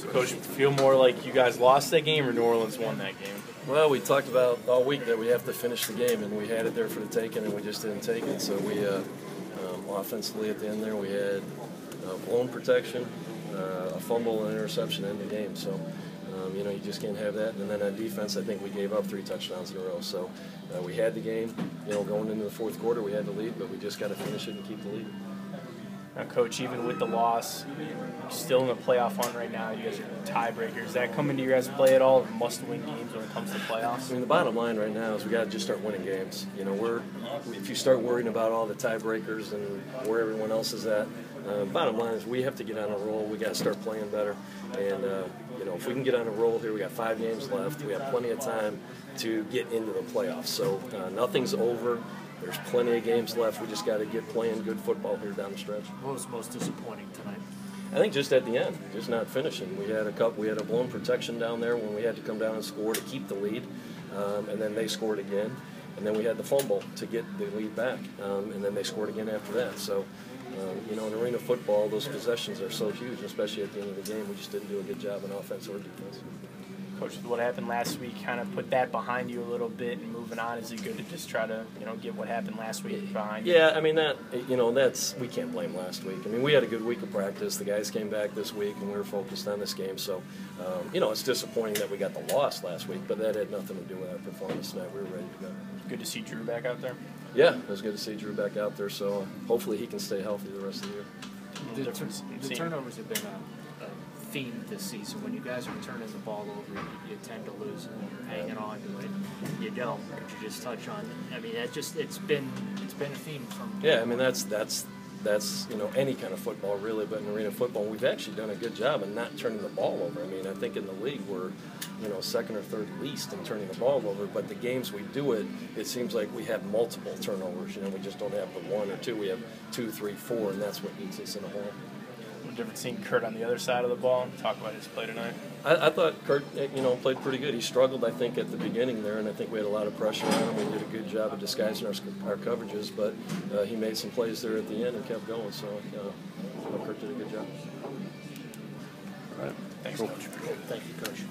So, Coach, feel more like you guys lost that game or New Orleans won that game? Well, we talked about all week that we have to finish the game, and we had it there for the taking, and we just didn't take it. So we, uh, um, offensively at the end there, we had uh, blown protection, uh, a fumble, and interception in the game. So, um, you know, you just can't have that. And then on defense, I think we gave up three touchdowns in a row. So uh, we had the game. You know, going into the fourth quarter, we had the lead, but we just got to finish it and keep the lead. Now, Coach, even with the loss, still in the playoff hunt right now. You guys are tiebreakers. Does that come into your guys' play at all? Must-win games when it comes to playoffs. I mean, the bottom line right now is we got to just start winning games. You know, we're if you start worrying about all the tiebreakers and where everyone else is at, uh, bottom line is we have to get on a roll. We got to start playing better, and uh, you know, if we can get on a roll here, we got five games left. We have plenty of time to get into the playoffs. So uh, nothing's over. There's plenty of games left. We just got to get playing good football here down the stretch. What was most disappointing tonight? I think just at the end, just not finishing. We had a couple. We had a blown protection down there when we had to come down and score to keep the lead, um, and then they scored again, and then we had the fumble to get the lead back, um, and then they scored again after that. So, um, you know, in arena football, those possessions are so huge, especially at the end of the game. We just didn't do a good job in offense or defense. Coach, with what happened last week, kind of put that behind you a little bit and moving on. Is it good to just try to, you know, get what happened last week behind you? Yeah, I mean that. You know, that's we can't blame last week. I mean, we had a good week of practice. The guys came back this week, and we were focused on this game. So, um, you know, it's disappointing that we got the loss last week, but that had nothing to do with our performance tonight. We were ready to go. Good to see Drew back out there. Yeah, it was good to see Drew back out there. So hopefully he can stay healthy the rest of the year. The, Difference in the turnovers have been a, a theme this season. When you guys are turning the ball over, you, you tend to lose and when you're hanging on to it. You don't. Could you just touch on? I mean, that just it's been it's been a theme from. Yeah, I mean that's that's that's you know any kind of football really, but in arena football we've actually done a good job in not turning the ball over. I mean I think in the league we're you know second or third least in turning the ball over, but the games we do it, it seems like we have multiple turnovers. You know we just don't have the one or two. We have two, three, four, and that's what beats us in a hole. No different seeing Kurt on the other side of the ball. Talk about his play tonight. I, I thought Kurt, eh, you know, played pretty good. He struggled, I think, at the beginning there, and I think we had a lot of pressure on him. We did a good job of disguising our, our coverages, but uh, he made some plays there at the end and kept going. So, uh, Kurt did a good job. All right. Thanks, Coach. Thank you, coach.